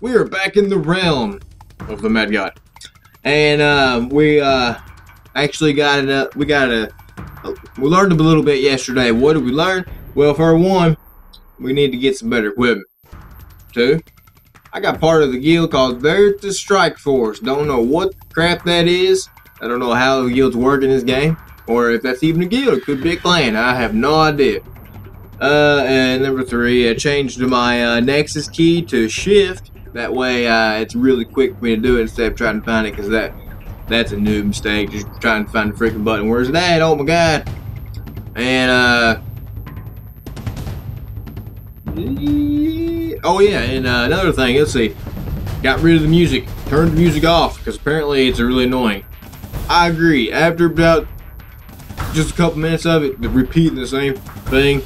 we are back in the realm of the Mad God, and um, we uh, actually got it. We got a. We learned a little bit yesterday. What did we learn? Well, for one, we need to get some better equipment. Two, I got part of the guild called Veritas Strike Force. Don't know what crap that is. I don't know how the guilds work in this game, or if that's even a guild. It could be a clan. I have no idea. Uh, and number three, I changed my uh, Nexus key to Shift. That way, uh, it's really quick for me to do it instead of trying to find it, because that that's a new mistake. Just trying to find the freaking button. Where's it at? Oh my god! And uh, oh yeah, and uh, another thing. Let's see. Got rid of the music. Turned the music off because apparently it's really annoying. I agree. After about just a couple minutes of it, repeating the same thing,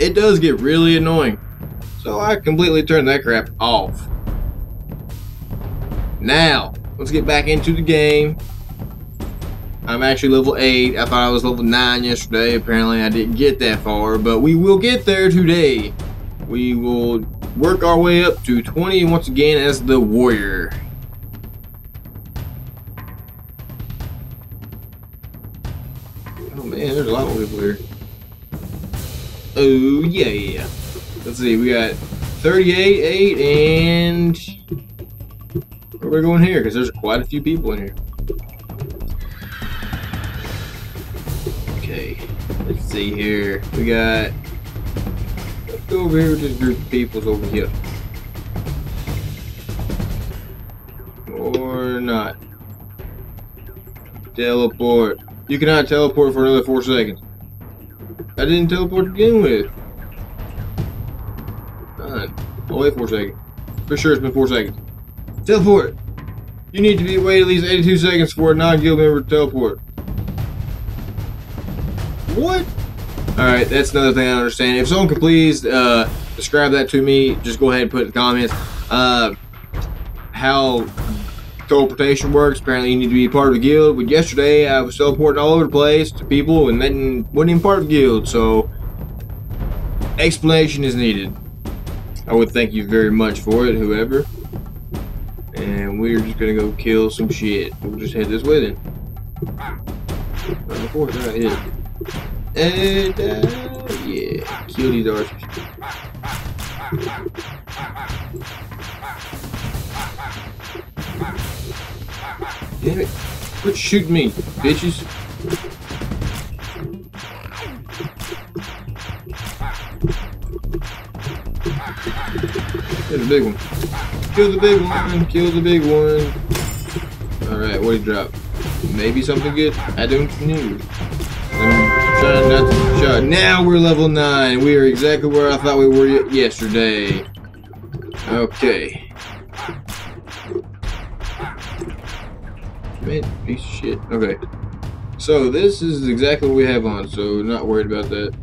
it does get really annoying. So I completely turned that crap off. Now, let's get back into the game. I'm actually level 8. I thought I was level 9 yesterday. Apparently I didn't get that far, but we will get there today. We will work our way up to 20 once again as the warrior. Oh man, there's a lot of people here. Oh yeah. Let's see, we got 38, 8, and where are we going here? Because there's quite a few people in here. Okay, let's see here. We got. Let's go over here with this group of peoples over here. Or not. Teleport. You cannot teleport for another four seconds. I didn't teleport to begin with. Wait four seconds. For sure it's been four seconds. Teleport! You need to be wait at least 82 seconds for a non-guild member to teleport. What? Alright, that's another thing I understand. If someone could please uh, describe that to me, just go ahead and put in the comments. Uh, how teleportation works. Apparently, you need to be part of a guild. But yesterday, I was teleporting all over the place to people and then wasn't even part of a guild. So, explanation is needed. I would thank you very much for it, whoever. And we're just gonna go kill some shit. We'll just head this way then. Right before, right here. And, uh, yeah, kill these archers. Damn it. Quit shooting me, bitches. Kill the big one. Kill the big one. Kill the big one. Alright, what did he drop? Maybe something good? I don't know. I'm trying not to. Now we're level 9. We are exactly where I thought we were yesterday. Okay. Man, piece of shit. Okay. So this is exactly what we have on, so not worried about that.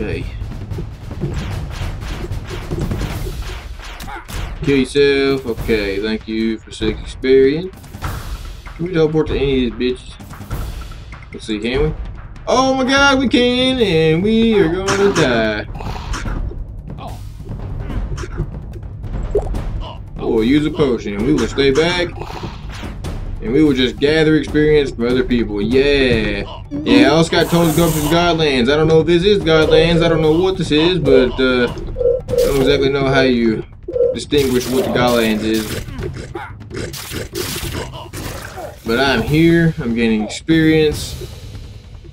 Okay. Kill yourself. Okay, thank you for six experience. Can we teleport to any of these bitches? Let's see, can we? Oh my god, we can, and we are going to die. We'll use a potion, and we will stay back, and we will just gather experience from other people. Yeah. Yeah, I also got told to go to Godlands. I don't know if this is Godlands. I don't know what this is, but uh, I don't exactly know how you distinguish what the Godlands is. But I'm here. I'm gaining experience.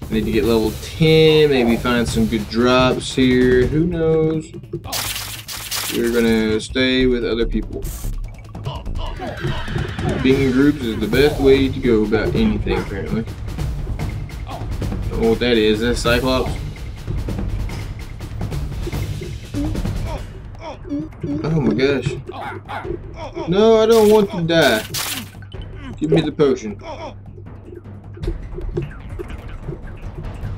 I need to get level 10. Maybe find some good drops here. Who knows? We're gonna stay with other people. Being in groups is the best way to go about anything, apparently. Know what that is. Is that Cyclops? Oh my gosh. No, I don't want to die. Give me the potion.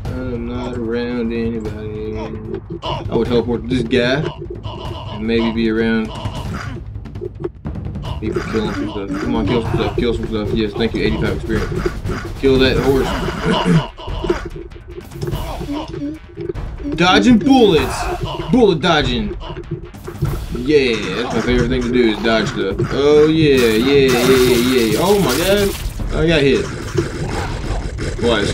I'm not around anybody. I would teleport this guy and maybe be around people killing some stuff. Come on, kill some stuff. Kill some stuff. Yes, thank you. 85 experience. Kill that horse. Dodging bullets. Bullet dodging. Yeah, that's my favorite thing to do is dodge stuff. Oh yeah, yeah, yeah, yeah, yeah. Oh my god. I got hit. Twice.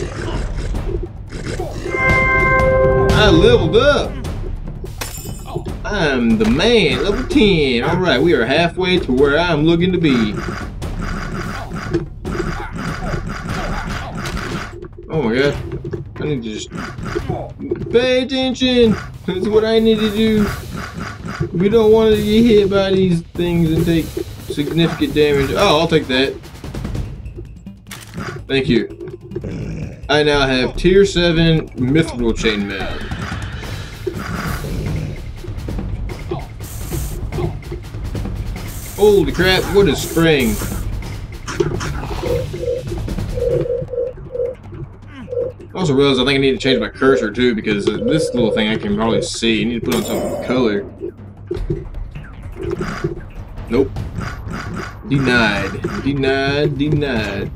I leveled up. I'm the man, level 10. Alright, we are halfway to where I'm looking to be. Oh my god. I need to just pay attention. That's what I need to do. We don't want to get hit by these things and take significant damage. Oh, I'll take that. Thank you. I now have tier 7 mithril chainmail. Holy crap, what is spring? Also realized I think I need to change my cursor too because this little thing I can hardly see. I need to put on some color. Nope. Denied. Denied. Denied.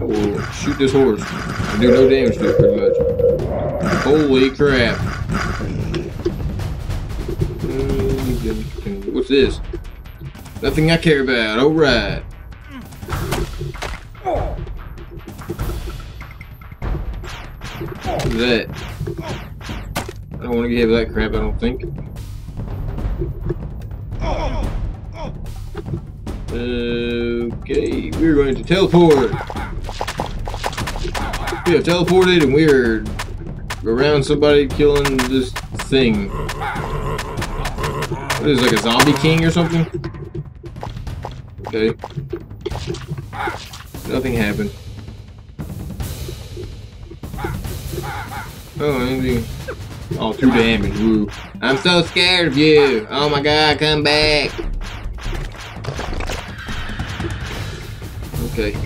I will shoot this horse. and do no damage to it pretty much. Holy crap. Mm, What's this? Nothing I care about. Alright. That? I don't want to give that crap, I don't think. Okay, we're going to teleport. We have teleported and we're around somebody killing this thing. What is it, like a zombie king or something? Okay. Nothing happened. Oh, anything. Oh, two damage. Woo. I'm so scared of you. Oh my god, come back. Okay.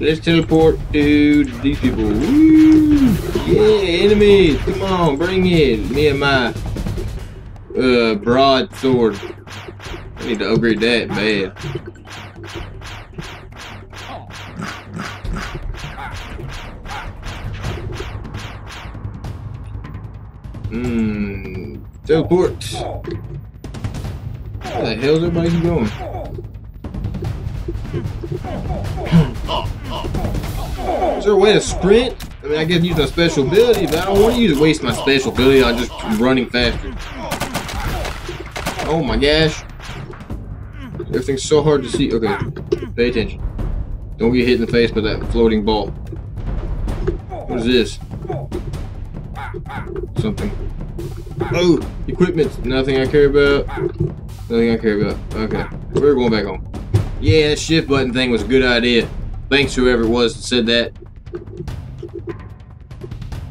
Let's teleport to these people. Woo! Yeah, enemies. Come on, bring it. Me and my uh, broadsword. I need to upgrade that bad. Mmm. Teleport. Where the hell's everybody going? Is there a way to sprint? I mean, I guess use my special ability, but I don't want to use waste my special ability on just running faster. Oh my gosh. Everything's so hard to see. Okay, pay attention. Don't get hit in the face by that floating ball. What is this? Something. Oh, equipment. Nothing I care about. Nothing I care about. Okay, we're going back home. Yeah, that shift button thing was a good idea. Thanks whoever it was that said that.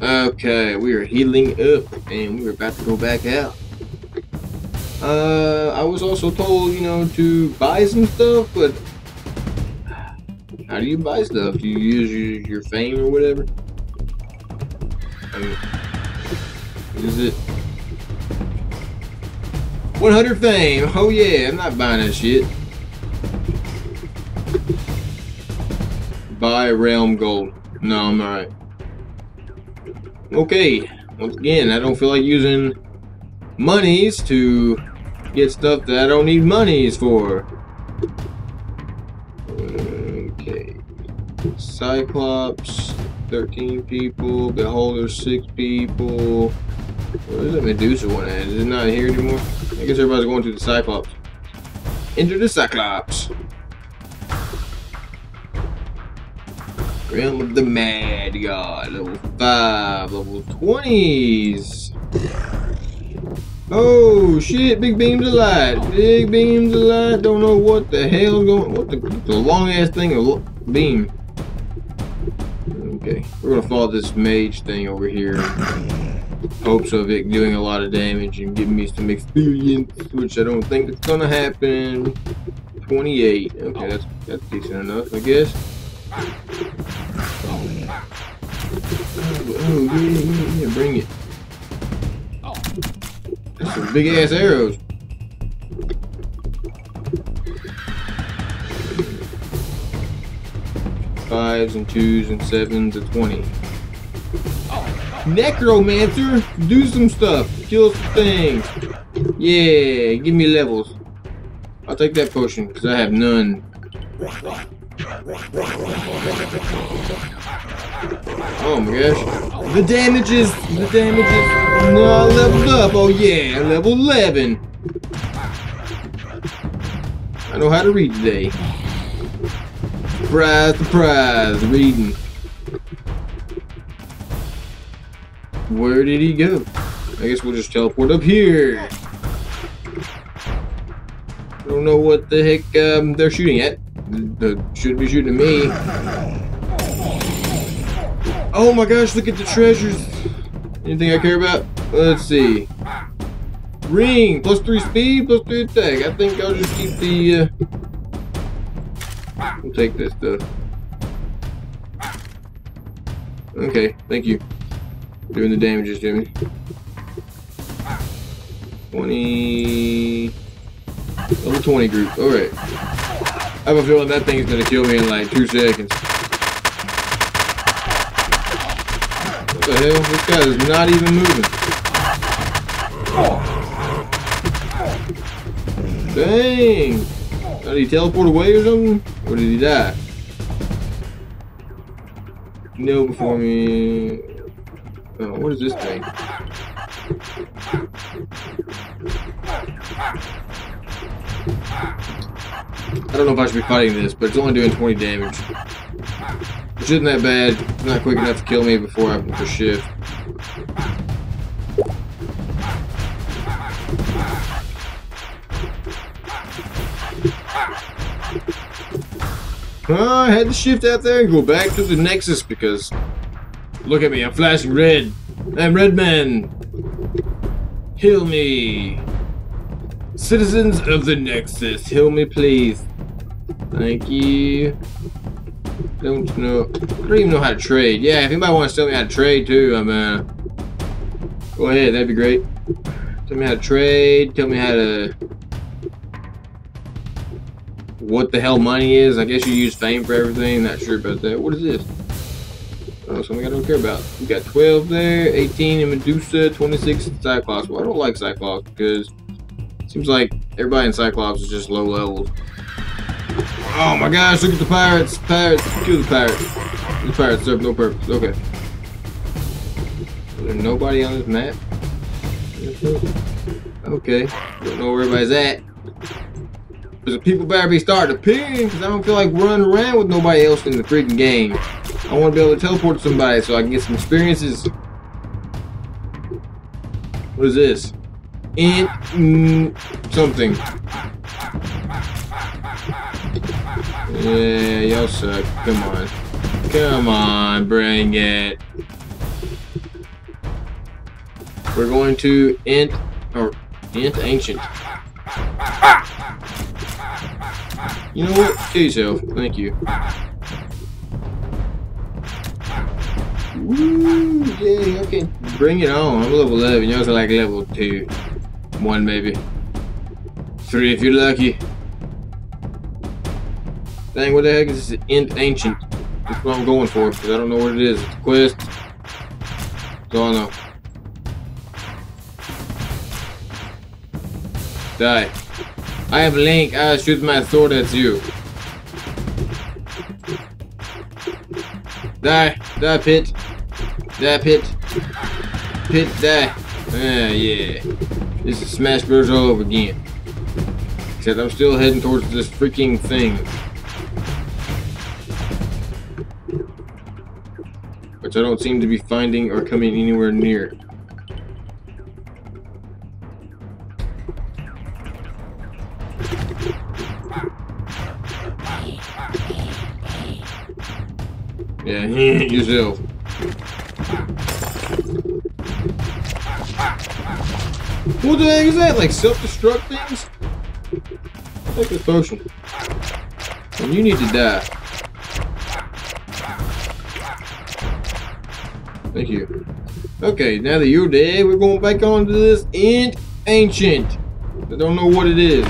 Okay, we are healing up and we're about to go back out. Uh, I was also told, you know, to buy some stuff, but how do you buy stuff? Do you use your, your fame or whatever? I mean, is it 100 fame? Oh yeah, I'm not buying that shit. Buy realm gold. No, I'm alright. Okay, once again, I don't feel like using monies to get stuff that I don't need monies for. Okay. Cyclops, 13 people. Beholder, 6 people. Where's that Medusa one at? Is it not here anymore? I guess everybody's going to the Cyclops. Enter the Cyclops. Realm of the Mad God, level 5, level 20s. Oh shit, big beams of light. Big beams of light. Don't know what the hell going what the, the long ass thing of beam. Okay, we're gonna follow this mage thing over here. Hopes of it doing a lot of damage and giving me some experience, which I don't think is gonna happen. 28. Okay, that's that's decent enough, I guess. Oh, oh yeah, yeah, yeah, bring it. That's some big ass arrows. Fives and twos and sevens and twenty. Necromancer, do some stuff. Kill some things. Yeah, give me levels. I'll take that potion, because I have none. Oh my gosh. The damages, the damages. No, I leveled up. Oh yeah, level 11. I know how to read today. Surprise, surprise, reading. Where did he go? I guess we'll just teleport up here. I don't know what the heck um, they're shooting at. They should be shooting at me. Oh my gosh, look at the treasures. Anything I care about? Let's see. Ring, plus three speed, plus three attack. I think I'll just keep the, uh... I'll take this stuff. Okay, thank you. Doing the damages, Jimmy. 20... Level 20 group, alright. I have a feeling that thing's gonna kill me in like two seconds. What the hell? This guy is not even moving. Dang! Did he teleport away or something? Or did he die? No before me. What is this thing? I don't know if I should be fighting this, but it's only doing 20 damage. Which isn't that bad. It's not quick enough to kill me before I push shift. Oh, I had to shift out there and go back to the Nexus because look at me, I'm flashing red. I'm red man. Heal me. Citizens of the Nexus, heal me please. Thank you. Don't know. I don't even know how to trade. Yeah, if anybody wants to tell me how to trade too, I'm uh go ahead, that'd be great. Tell me how to trade, tell me how to what the hell money is. I guess you use fame for everything. Not sure about that. What is this? Oh, something I don't care about. We got 12 there, 18 in Medusa, 26 in Cyclops. Well, I don't like Cyclops because it seems like everybody in Cyclops is just low levels. Oh my gosh, look at the pirates. Pirates, kill the pirates. The pirates serve no purpose. Okay. Is there nobody on this map? Okay. Don't know where everybody's at. The people better be starting to ping, because I don't feel like running around with nobody else in the freaking game. I want to be able to teleport somebody so I can get some experiences. What is this? In mm, something. Yeah, y'all suck. Come on. Come on, bring it. We're going to int or Ent Ancient. You know what? Kill yourself. Thank you. Okay. Bring it on. I'm level 11. Yours are like level 2. 1 maybe. 3 if you're lucky. Dang, what the heck is this? Ancient. That's what I'm going for, because I don't know what it is. It's a quest. I know. Die. I have Link. I'll shoot my sword at you. Die. Die, Pit. Die, Pit. Pit, die. Ah, yeah. This is Smash Bros. all over again. Except I'm still heading towards this freaking thing. Which I don't seem to be finding or coming anywhere near. Yeah, yourself. What the heck is that? Like self-destruct things? Take this potion. And you need to die. Thank you. Okay, now that you're dead, we're going back on to this Ent Ancient. I don't know what it is.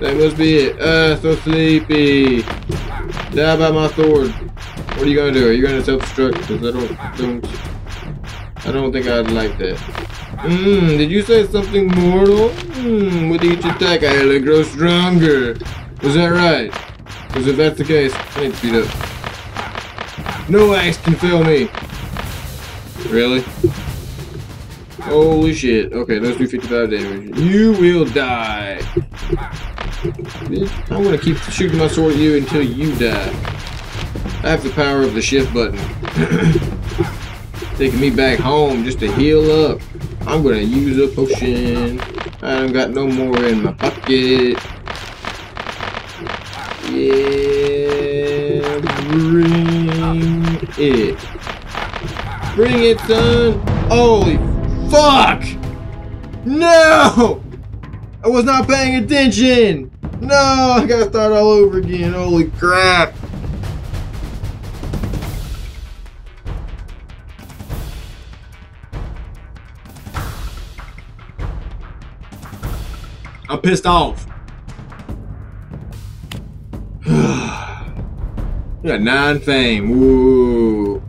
That must be it. Ah, uh, so sleepy. Die by my sword. What are you gonna do? Are you gonna self-destruct? Because I don't, don't... I don't think I'd like that. Mmm, did you say something mortal? Mmm, with each attack I grow stronger. Was that right? Because if that's the case, I need to speed up. No axe can fail me. Really? Holy shit. Okay, those do 55 damage. You will die. I'm gonna keep shooting my sword at you until you die. I have the power of the shift button. Taking me back home just to heal up. I'm gonna use a potion. I don't got no more in my pocket. Yeah, bring it. Bring it, son. Holy fuck! No! I was not paying attention! No, I gotta start all over again. Holy crap. Pissed off. You got nine fame. Woo.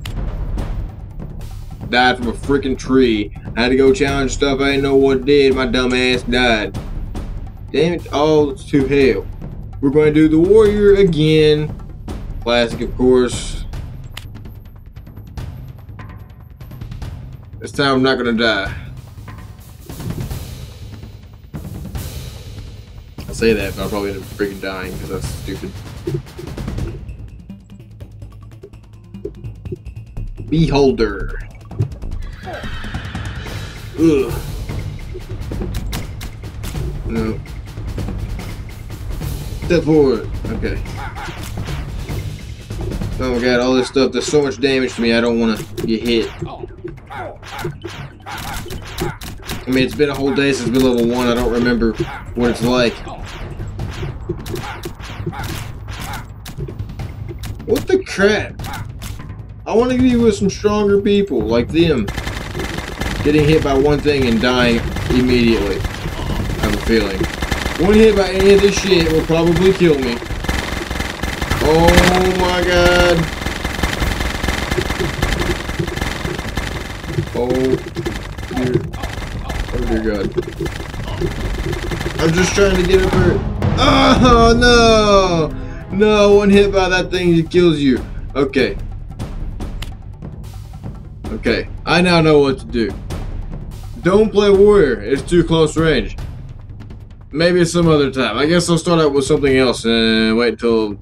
Died from a freaking tree. I had to go challenge stuff I didn't know what did. My dumb ass died. Damn it all to hell. We're going to do the warrior again. Classic, of course. This time I'm not going to die. Say that, but I'll probably end up freaking dying because that's stupid. Beholder. Ugh. No. Step forward. Okay. Oh my god, all this stuff does so much damage to me, I don't want to get hit. I mean, it's been a whole day since we level 1, I don't remember what it's like. What the crap? I want to be with some stronger people, like them. Getting hit by one thing and dying immediately. I have a feeling. One hit by any of this shit will probably kill me. Oh my god. Oh dear. Oh dear god. I'm just trying to get up here. Oh no! No, one hit by that thing kills you. Okay. Okay, I now know what to do. Don't play warrior, it's too close range. Maybe some other time. I guess I'll start out with something else and wait until...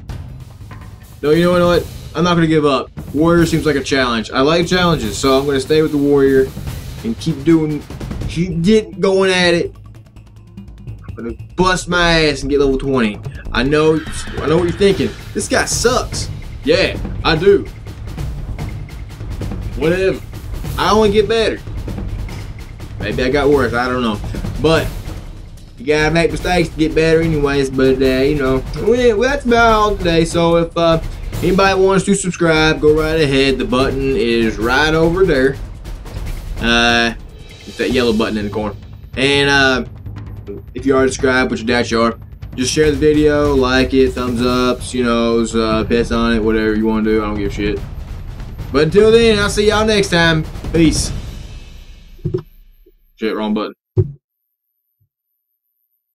No, you know what? I'm not going to give up. Warrior seems like a challenge. I like challenges, so I'm going to stay with the warrior and keep doing... Keep get going at it. I'm to bust my ass and get level 20. I know, I know what you're thinking. This guy sucks. Yeah, I do. Whatever. I only get better. Maybe I got worse. I don't know. But you gotta make mistakes to get better, anyways. But uh, you know, well, that's about all today. So if uh, anybody wants to subscribe, go right ahead. The button is right over there. Uh, that yellow button in the corner. And uh, if you are subscribed, which you doubt you are, just share the video, like it, thumbs ups, you know, uh, piss on it, whatever you want to do. I don't give a shit. But until then, I'll see y'all next time. Peace. Shit, wrong button.